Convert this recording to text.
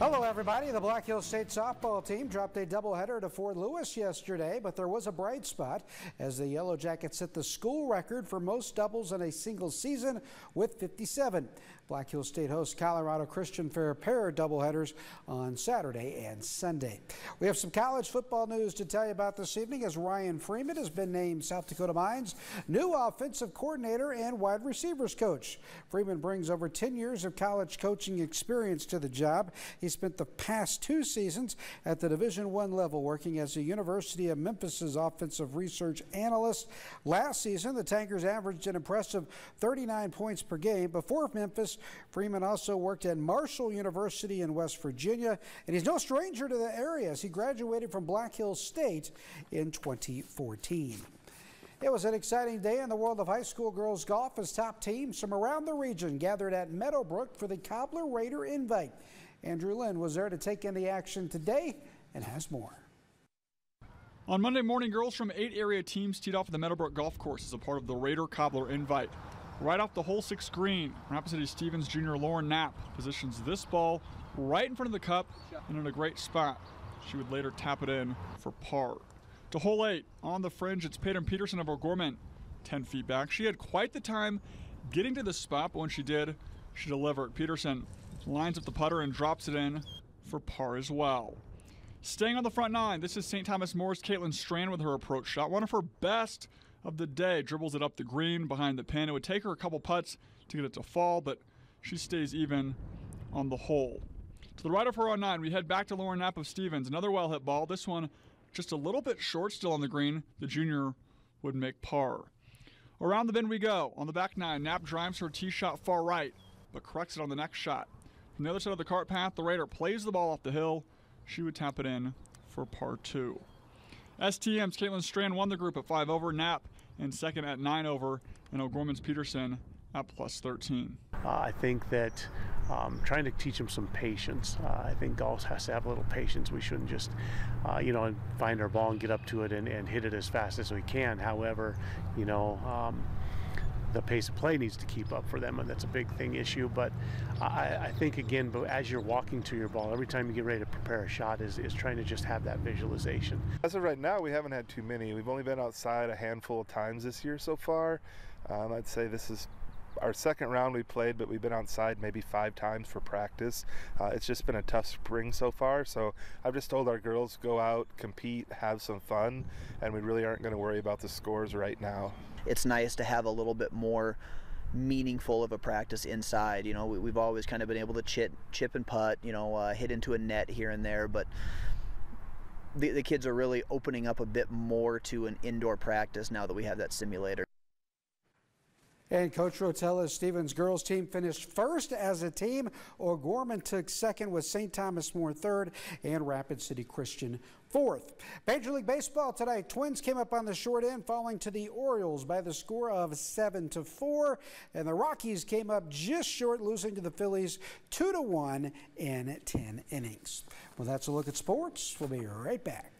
Hello, everybody. The Black Hills State softball team dropped a doubleheader to Fort Lewis yesterday, but there was a bright spot as the Yellow Jackets set the school record for most doubles in a single season with 57. Black Hills State hosts Colorado Christian Fair pair doubleheaders on Saturday and Sunday. We have some college football news to tell you about this evening as Ryan Freeman has been named South Dakota Mines' new offensive coordinator and wide receivers coach. Freeman brings over 10 years of college coaching experience to the job. He spent the past two seasons at the Division One level working as a University of Memphis's offensive research analyst. Last season, the Tankers averaged an impressive 39 points per game. Before Memphis, Freeman also worked at Marshall University in West Virginia, and he's no stranger to the area as he graduated from Black Hills State in 2014. It was an exciting day in the world of high school girls golf as top teams from around the region gathered at Meadowbrook for the Cobbler Raider Invite. Andrew Lynn was there to take in the action today and has more. On Monday morning, girls from eight area teams teed off at the Meadowbrook Golf Course as a part of the Raider Cobbler Invite. Right off the hole six green, Rapid City Stevens junior Lauren Knapp positions this ball right in front of the cup and in a great spot. She would later tap it in for par. To hole eight, on the fringe, it's Peyton Peterson of O'Gorman, 10 feet back. She had quite the time getting to the spot, but when she did, she delivered. Peterson lines up the putter and drops it in for par as well. Staying on the front nine, this is St. Thomas More's Caitlin Strand with her approach shot. One of her best of the day. Dribbles it up the green behind the pin. It would take her a couple putts to get it to fall, but she stays even on the hole. To the right of her on nine, we head back to Lauren Knapp of Stevens. Another well hit ball. This one just a little bit short still on the green. The junior would make par. Around the bend we go. On the back nine, Knapp drives her tee shot far right, but corrects it on the next shot. From the other side of the cart path, the Raider plays the ball off the hill. She would tap it in for par two. STM's Caitlin Strand won the group at five over. Knapp and second at nine over, and O'Gorman's Peterson at plus 13. Uh, I think that um, trying to teach them some patience. Uh, I think golf has to have a little patience. We shouldn't just, uh, you know, find our ball and get up to it and, and, hit it as fast as we can. However, you know, um, the pace of play needs to keep up for them, and that's a big thing issue. But I, I, think again, but as you're walking to your ball, every time you get ready to prepare a shot, is, is trying to just have that visualization. As of right now, we haven't had too many. We've only been outside a handful of times this year so far. Um, I'd say this is our second round we played, but we've been outside maybe five times for practice. Uh, it's just been a tough spring so far. So I've just told our girls go out, compete, have some fun, and we really aren't going to worry about the scores right now. It's nice to have a little bit more meaningful of a practice inside. You know, we, have always kind of been able to chip, chip and putt, you know, uh, hit into a net here and there, but the, the kids are really opening up a bit more to an indoor practice now that we have that simulator. And Coach Rotella's Stevens girls team finished first as a team. O'Gorman took second with St. Thomas More third and Rapid City Christian fourth. Major League Baseball tonight. Twins came up on the short end, falling to the Orioles by the score of seven to four, and the Rockies came up just short, losing to the Phillies two to one in ten innings. Well, that's a look at sports. We'll be right back.